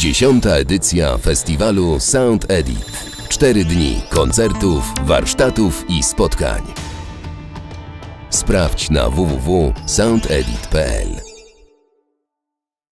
Dziesiąta edycja festiwalu Sound Edit. Cztery dni koncertów, warsztatów i spotkań. Sprawdź na www.soundedit.pl